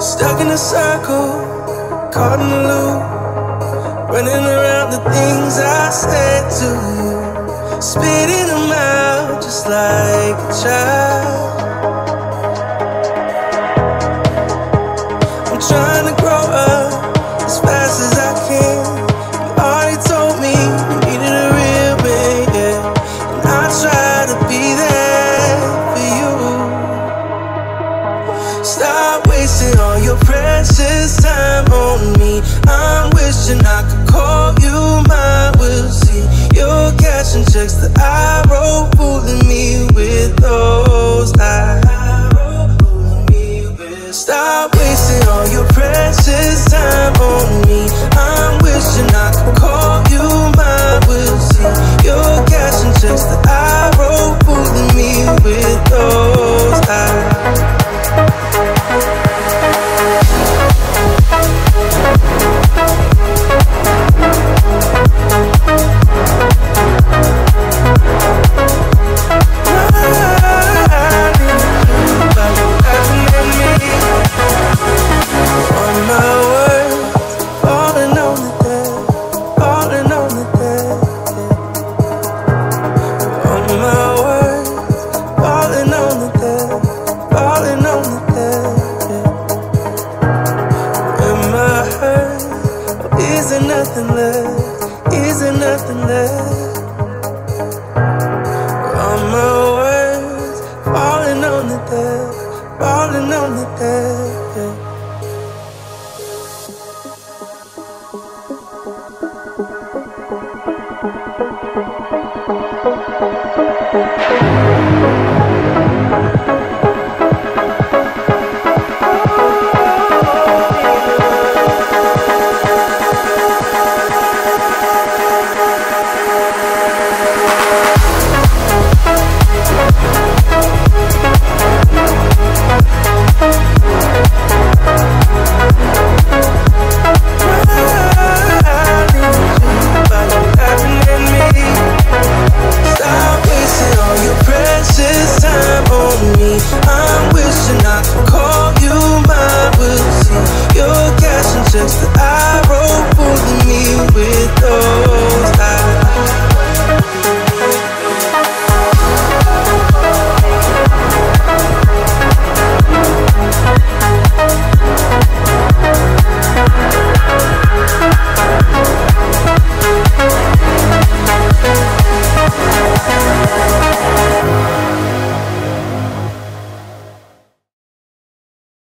Stuck in a circle, caught in a loop. Running around the things I said to you. Spitting them out just like a child. subjects that I wrote, fooling me with those lies. Stop wasting all your precious time on me. I'm wishing I nothing left, isn't nothing left?